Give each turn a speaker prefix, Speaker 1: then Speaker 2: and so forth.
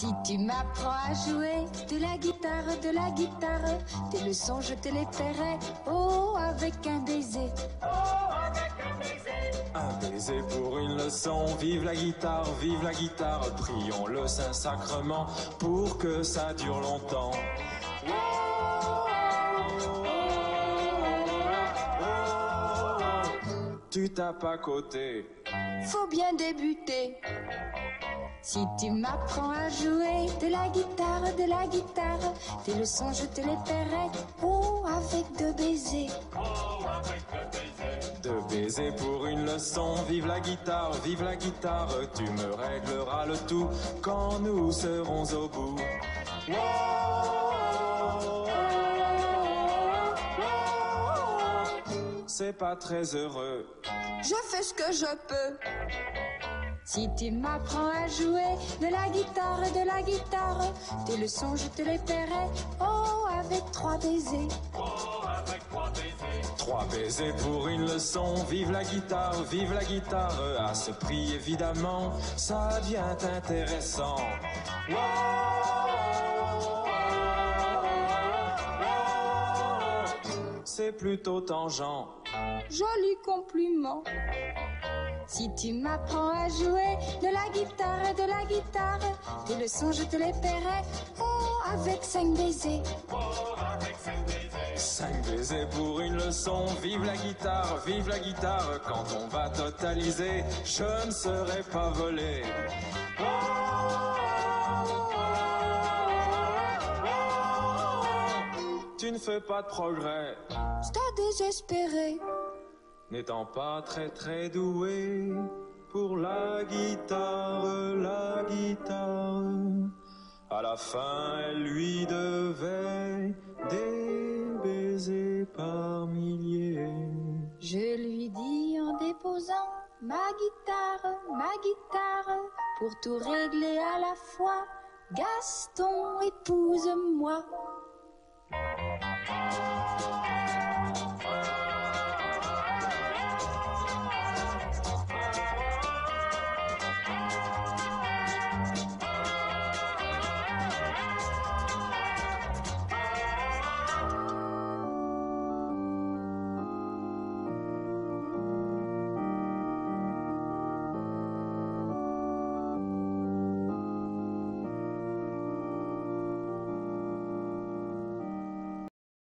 Speaker 1: Si tu m'apprends à jouer de la guitare, de la guitare, tes leçons je te les paierai, oh, avec un baiser.
Speaker 2: Un baiser pour une leçon, vive la guitare, vive la guitare, prions le Saint-Sacrement pour que ça dure longtemps. Tu tapes à côté,
Speaker 1: Faut bien débuter. Si tu m'apprends à jouer de la guitare, de la guitare, tes leçons je te les paierai, oh, avec deux baisers.
Speaker 2: deux baisers pour une leçon, vive la guitare, vive la guitare, tu me régleras le tout quand nous serons au bout. C'est pas très heureux.
Speaker 1: Je fais ce que je peux. Si tu m'apprends à jouer de la guitare, de la guitare, tes leçons je te les paierai, oh, avec trois baisers.
Speaker 2: Trois baisers pour une leçon, vive la guitare, vive la guitare, à ce prix évidemment, ça devient intéressant. C'est plutôt tangent.
Speaker 1: Joli compliment. Si tu m'apprends à jouer de la guitare, de la guitare, tes leçons je te les paierai, oh, avec cinq baisers.
Speaker 2: Cinq baisers pour une leçon, vive la guitare, vive la guitare, quand on va totaliser, je ne serai pas volé. Tu ne fais pas de progrès,
Speaker 1: C'est désespéré.
Speaker 2: N'étant pas très très doué pour la guitare, la guitare. À la fin, elle lui devait des baisers par milliers.
Speaker 1: Je lui dis en déposant ma guitare, ma guitare, pour tout régler à la fois. Gaston, épouse-moi.